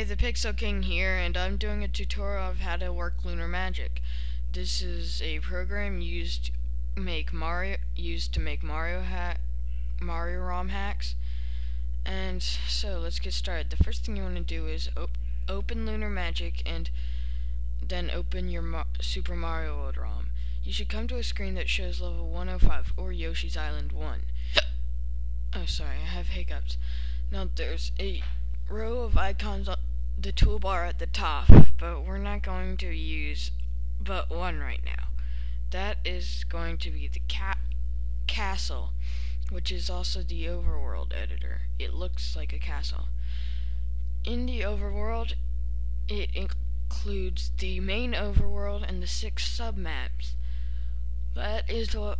Hey, the Pixl King here, and I'm doing a tutorial of how to work Lunar Magic. This is a program used make Mario used to make Mario hack Mario ROM hacks. And so let's get started. The first thing you want to do is op open Lunar Magic and then open your Super Mario World ROM. You should come to a screen that shows level 105 or Yoshi's Island 1. oh, sorry, I have hiccups. Now there's a row of icons on the toolbar at the top, but we're not going to use but one right now. That is going to be the ca castle, which is also the overworld editor. It looks like a castle. In the overworld, it includes the main overworld and the six submaps. That is what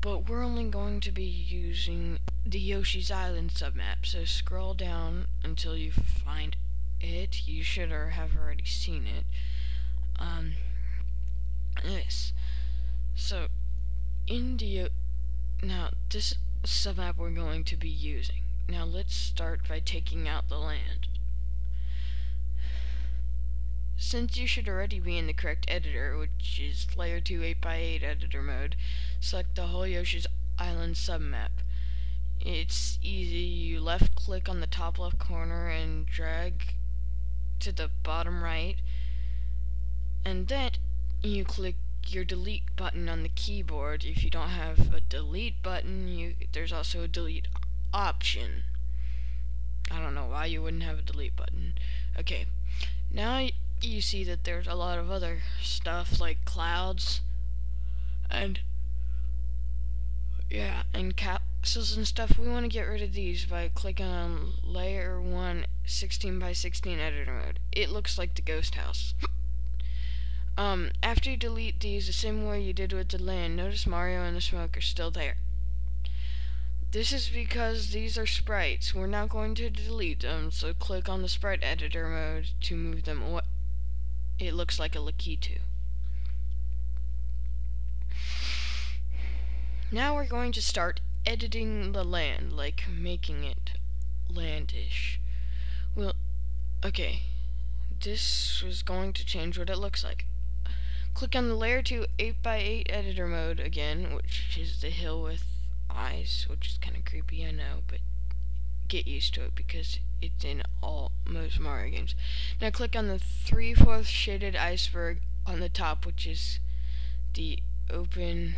but we're only going to be using the Yoshi's Island submap, so scroll down until you find it. You should or have already seen it. Um, yes. So, India. Now, this submap we're going to be using. Now, let's start by taking out the land. Since you should already be in the correct editor, which is Layer 2 8x8 editor mode, select the whole Yoshi's Island submap. It's easy, you left click on the top left corner and drag to the bottom right, and then you click your delete button on the keyboard. If you don't have a delete button, you there's also a delete option. I don't know why you wouldn't have a delete button. Okay, now you see that there's a lot of other stuff like clouds and yeah and capsules and stuff we want to get rid of these by clicking on layer 1 16 by 16 editor mode it looks like the ghost house um after you delete these the same way you did with the land notice Mario and the smoke are still there this is because these are sprites. We're not going to delete them, so click on the sprite editor mode to move them away it looks like a Lakitu. Now we're going to start editing the land, like making it landish. Well, okay, this is going to change what it looks like. Click on the layer 2 8x8 editor mode again, which is the hill with eyes, which is kind of creepy, I know, but get used to it because it's in all most Mario games. Now click on the three-fourths shaded iceberg on the top, which is the open.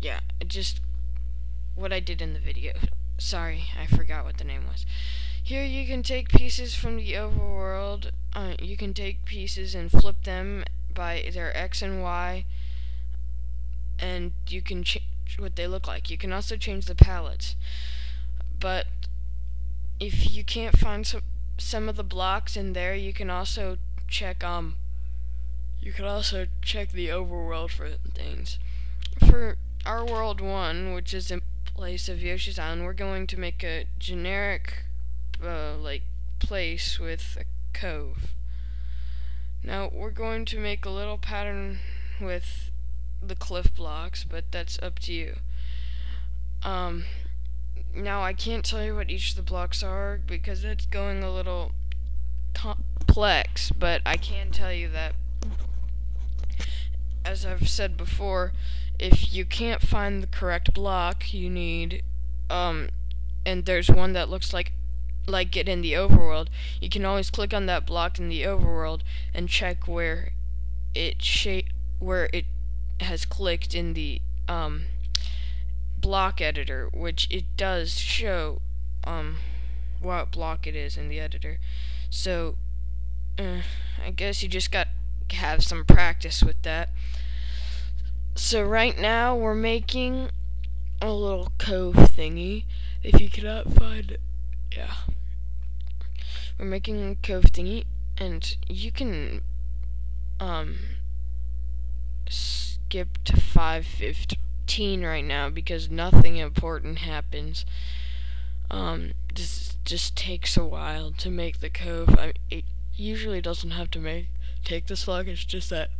Yeah, just what I did in the video. Sorry, I forgot what the name was. Here you can take pieces from the overworld. Uh, you can take pieces and flip them by their X and Y, and you can change what they look like. You can also change the palettes but if you can't find some some of the blocks in there, you can also check um you can also check the overworld for things. For our world 1, which is in place of Yoshi's Island, we're going to make a generic uh, like place with a cove. Now we're going to make a little pattern with the cliff blocks, but that's up to you. Um, now, I can't tell you what each of the blocks are because it's going a little complex, but I can tell you that, as I've said before, if you can't find the correct block you need, um, and there's one that looks like like it in the overworld, you can always click on that block in the overworld and check where it shape where it has clicked in the um block editor, which it does show um what block it is in the editor. So uh, I guess you just got have some practice with that. So right now we're making a little cove thingy. If you cannot find it, yeah. We're making a cove thingy, and you can um skip to 550 right now because nothing important happens. Um, this just takes a while to make the cove. I mean, it usually doesn't have to make take this long. It's just that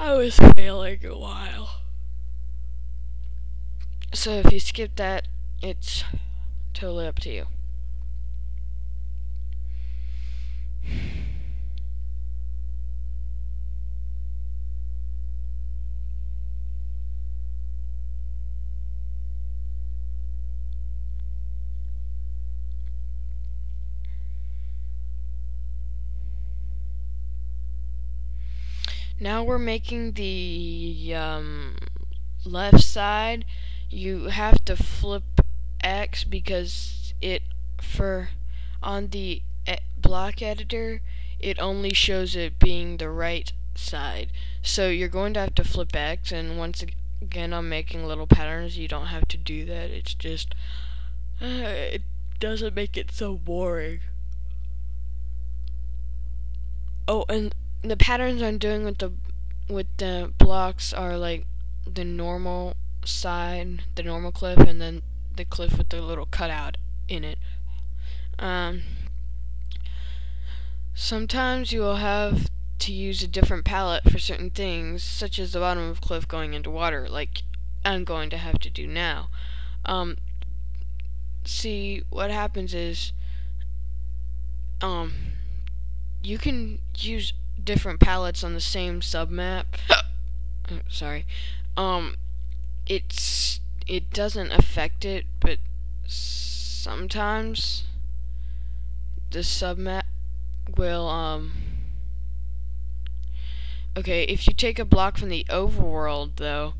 I was failing a while. So if you skip that, it's totally up to you. Now we're making the um, left side. You have to flip X because it for on the block editor it only shows it being the right side. So you're going to have to flip X and once again I'm making little patterns. You don't have to do that. It's just uh, it doesn't make it so boring. Oh, and the patterns I'm doing with the with the blocks are like the normal side, the normal cliff, and then the cliff with the little cutout in it. Um, sometimes you will have to use a different palette for certain things, such as the bottom of cliff going into water, like I'm going to have to do now. Um, see, what happens is, um, you can use different palettes on the same submap. oh, sorry. Um, it's it doesn't affect it, but sometimes the submap will um okay if you take a block from the overworld though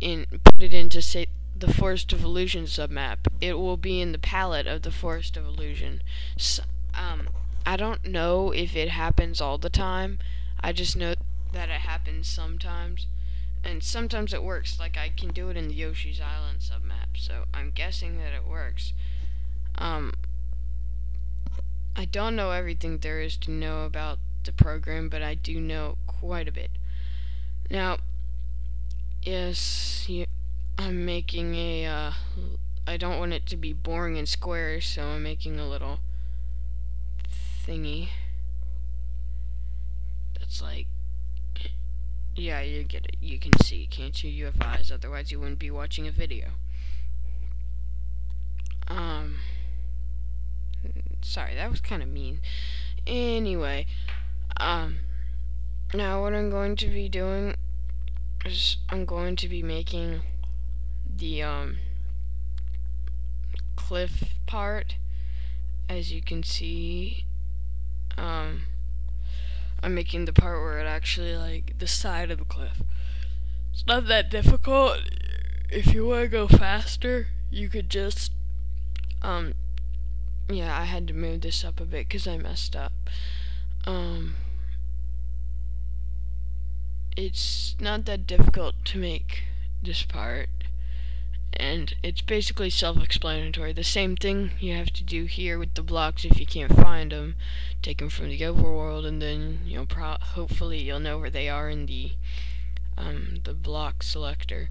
and put it into say the Forest of Illusion submap it will be in the palette of the Forest of Illusion so, um I don't know if it happens all the time. I just know that it happens sometimes. And sometimes it works. Like I can do it in the Yoshi's Island submap so I'm guessing that it works. Um I don't know everything there is to know about the program, but I do know quite a bit. Now, yes, you, I'm making a, uh, I don't want it to be boring and square, so I'm making a little thingy that's like, yeah, you get it. You can see, can't you? You have eyes, otherwise you wouldn't be watching a video. Um... Sorry, that was kind of mean. Anyway, um, now what I'm going to be doing is I'm going to be making the, um, cliff part. As you can see, um, I'm making the part where it actually, like, the side of the cliff. It's not that difficult. If you want to go faster, you could just, um, yeah, I had to move this up a bit because I messed up. Um, it's not that difficult to make this part, and it's basically self-explanatory. The same thing you have to do here with the blocks if you can't find them. Take them from the overworld, and then you know, hopefully you'll know where they are in the um, the block selector.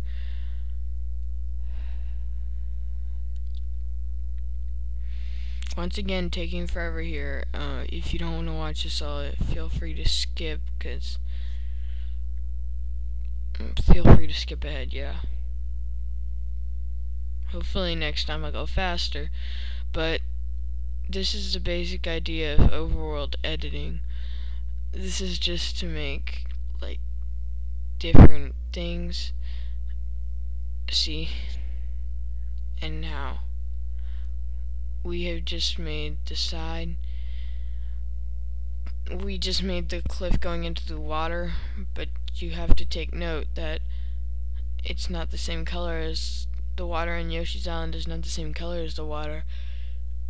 once again taking forever here uh, if you don't want to watch this all feel free to skip because mm, feel free to skip ahead yeah hopefully next time I go faster. But this is the basic idea of overworld editing. This is just to make like different things see and now we have just made the side. We just made the cliff going into the water but you have to take note that it's not the same color as the water in Yoshi's Island is not the same color as the water.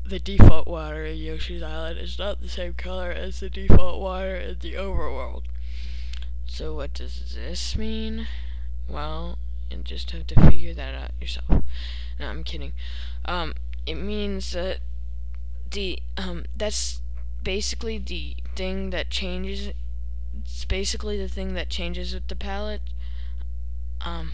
The default water in Yoshi's Island is not the same color as the default water in the overworld. So what does this mean? Well you just have to figure that out yourself. No I'm kidding. Um it means that the um that's basically the thing that changes it's basically the thing that changes with the palette. Um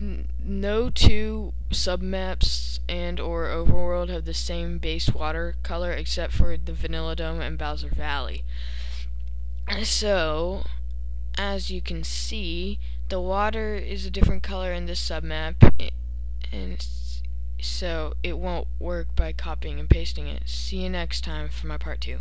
no two submaps and or overworld have the same base water color except for the Vanilla Dome and Bowser Valley. So, as you can see, the water is a different color in this submap, and so it won't work by copying and pasting it. See you next time for my part 2.